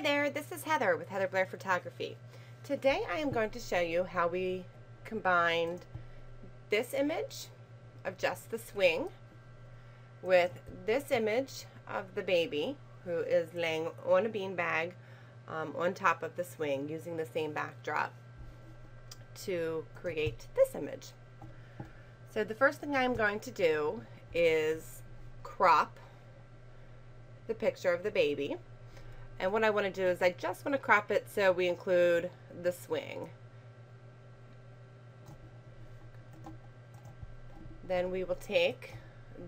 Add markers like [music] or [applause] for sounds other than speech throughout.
Hi there, this is Heather with Heather Blair Photography. Today I am going to show you how we combined this image of just the swing with this image of the baby who is laying on a beanbag um, on top of the swing using the same backdrop to create this image. So the first thing I'm going to do is crop the picture of the baby. And what I want to do is I just want to crop it so we include the swing. Then we will take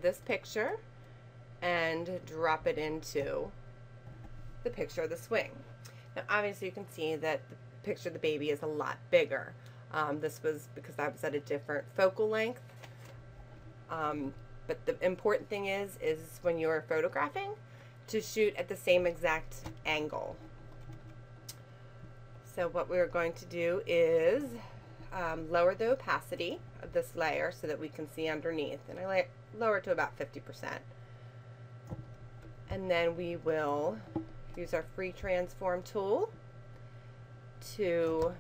this picture and drop it into the picture of the swing. Now obviously you can see that the picture of the baby is a lot bigger. Um, this was because I was at a different focal length. Um, but the important thing is, is when you're photographing, to shoot at the same exact angle. So what we're going to do is um, lower the opacity of this layer so that we can see underneath. And I lower it to about 50%. And then we will use our free transform tool to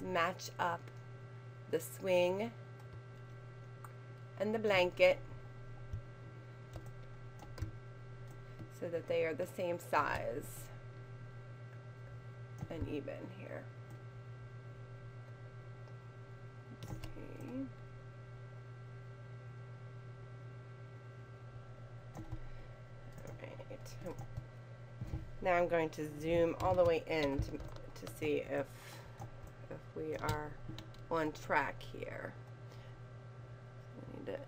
match up the swing and the blanket so that they are the same size and even here. Okay. All right. Now I'm going to zoom all the way in to, to see if, if we are on track here. I need to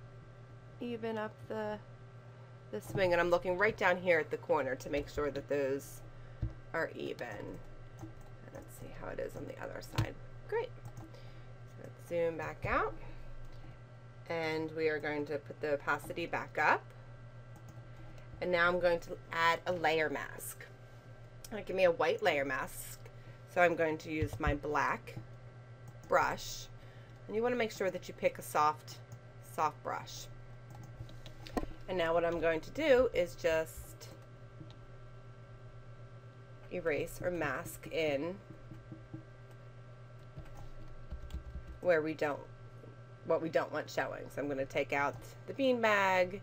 even up the the swing and I'm looking right down here at the corner to make sure that those are even. Let's see how it is on the other side. Great. So let's zoom back out and we are going to put the opacity back up. And now I'm going to add a layer mask. give me a white layer mask. So I'm going to use my black brush. And you want to make sure that you pick a soft, soft brush. And now what I'm going to do is just erase or mask in where we don't, what we don't want showing. So I'm going to take out the bean bag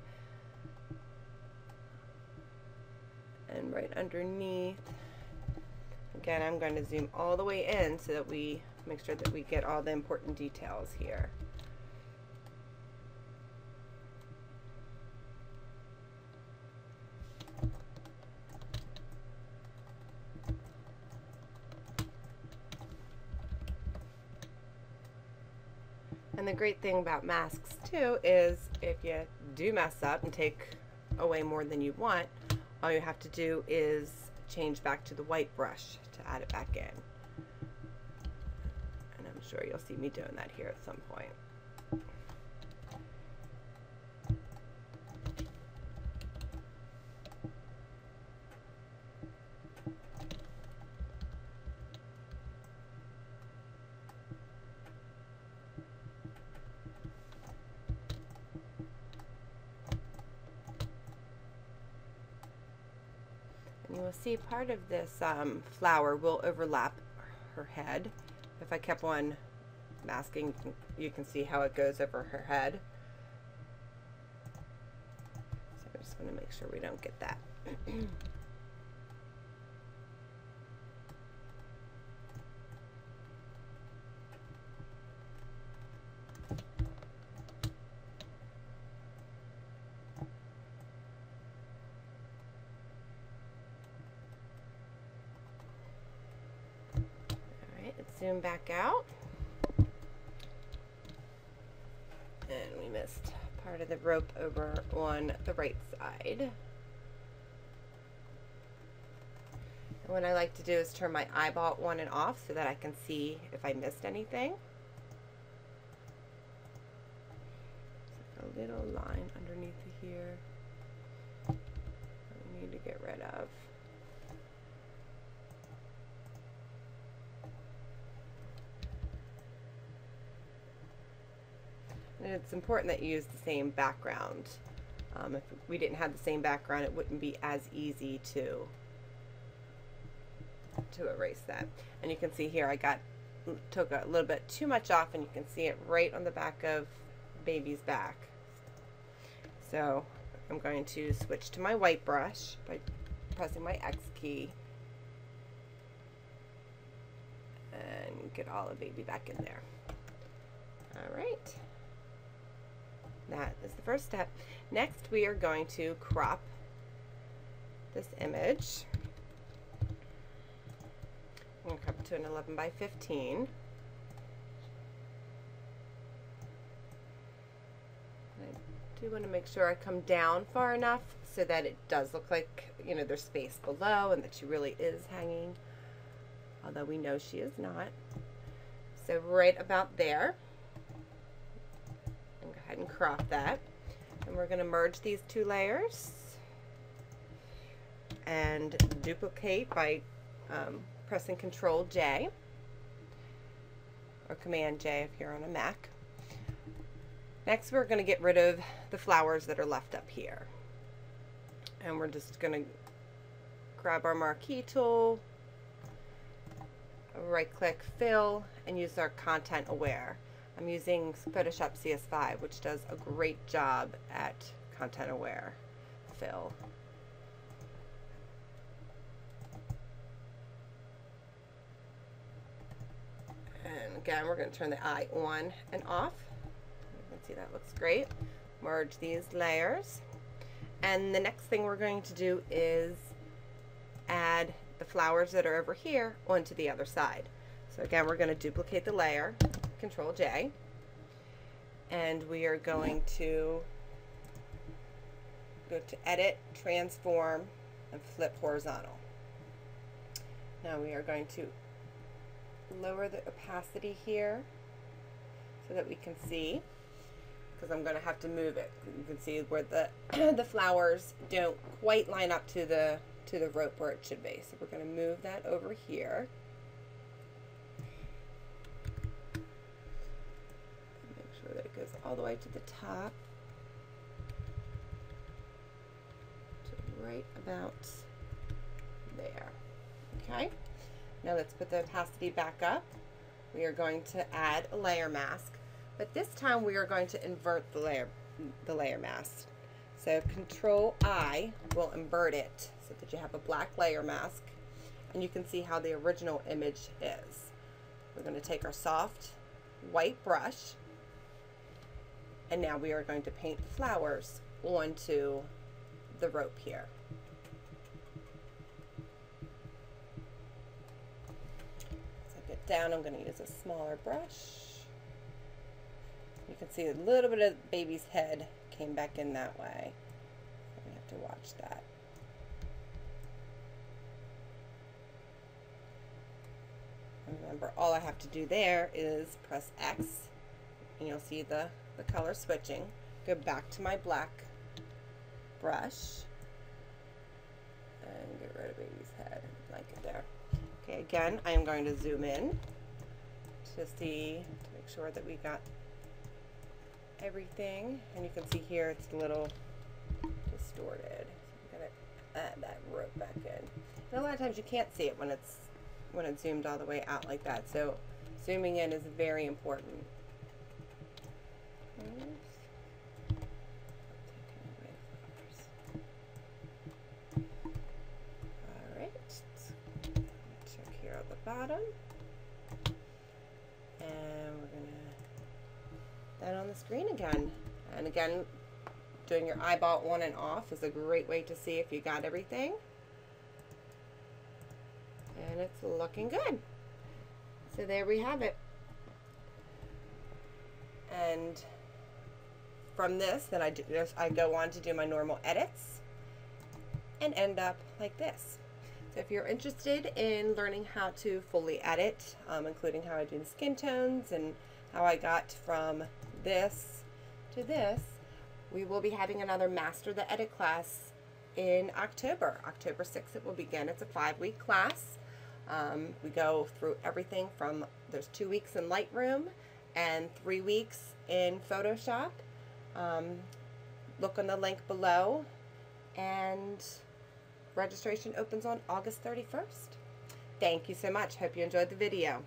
and right underneath. Again, I'm going to zoom all the way in so that we make sure that we get all the important details here. Great thing about masks too is if you do mess up and take away more than you want, all you have to do is change back to the white brush to add it back in. And I'm sure you'll see me doing that here at some point. See part of this um, flower will overlap her head. If I kept on masking, you can see how it goes over her head. So I just want to make sure we don't get that. [clears throat] zoom back out. And we missed part of the rope over on the right side. And what I like to do is turn my eyeball on and off so that I can see if I missed anything. a little line underneath here that we need to get rid of. And it's important that you use the same background. Um, if we didn't have the same background, it wouldn't be as easy to to erase that. And you can see here I got took a little bit too much off and you can see it right on the back of baby's back. So I'm going to switch to my white brush by pressing my X key and get all of baby back in there. All right. That is the first step. Next, we are going to crop this image. I'm going to crop it to an 11 by 15. I do want to make sure I come down far enough so that it does look like, you know, there's space below and that she really is hanging, although we know she is not. So right about there, ahead and crop that. And we're going to merge these two layers and duplicate by um, pressing Control J or Command J if you're on a Mac. Next we're going to get rid of the flowers that are left up here. And we're just going to grab our marquee tool, right click fill, and use our content aware. I'm using Photoshop CS5 which does a great job at content aware fill. And again, we're going to turn the eye on and off. You can see that looks great. Merge these layers. And the next thing we're going to do is add the flowers that are over here onto the other side. So again, we're going to duplicate the layer, Control J, and we are going to go to Edit, Transform, and Flip Horizontal. Now we are going to lower the opacity here so that we can see because I'm going to have to move it. You can see where the [clears throat] the flowers don't quite line up to the to the rope where it should be. So we're going to move that over here. Make sure that it goes all the way to the top. To right about there. Okay. Now let's put the opacity back up. We are going to add a layer mask, but this time we are going to invert the layer, the layer mask. So Control I will invert it so that you have a black layer mask, and you can see how the original image is. We're going to take our soft white brush, and now we are going to paint the flowers onto the rope here. As I get down, I'm going to use a smaller brush. You can see a little bit of baby's head came back in that way. We have to watch that. Remember, all I have to do there is press X, and you'll see the, the color switching. Go back to my black brush, and get rid of baby's head, like there. Okay, again, I am going to zoom in to see, to make sure that we got everything. And you can see here it's a little distorted. So I'm gonna add that rope back in. And a lot of times you can't see it when it's when it's zoomed all the way out like that. So zooming in is very important. bottom. And we're going to that on the screen again. And again, doing your eyeball on and off is a great way to see if you got everything. And it's looking good. So there we have it. And from this, then I, do, I go on to do my normal edits and end up like this. So if you're interested in learning how to fully edit, um, including how I do skin tones and how I got from this to this, we will be having another Master the Edit class in October. October 6th it will begin. It's a five-week class. Um, we go through everything from, there's two weeks in Lightroom and three weeks in Photoshop. Um, look on the link below and Registration opens on August 31st. Thank you so much. Hope you enjoyed the video.